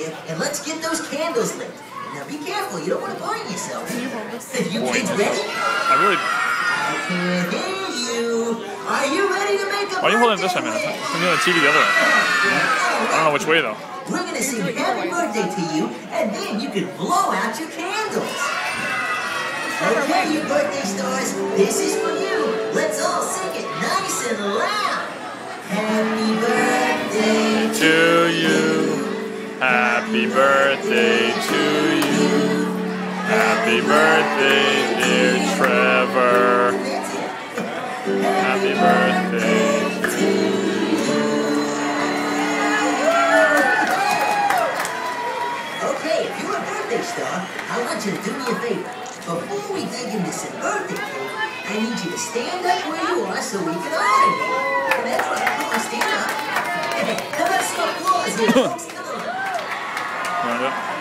here, and let's get those candles lit. Now be careful, you don't want to burn yourself. Are you kids ready? I really. I can't hear you. Are you ready to make a Why are you holding this way, birthday man? I'm doing the TV the other way. I don't know which way though. We're gonna sing happy birthday to you, and then you can blow out your candles. Okay, you birthday stars, this is happy birthday to you. Happy birthday, dear Trevor. Happy birthday to you. Okay, if you're a birthday star, I want you to do me a favor. Before we dig into some birthday cake, I need you to stand up where you are so we can honor you. That's right, come on, stand up. How about some applause here, folks? Come on.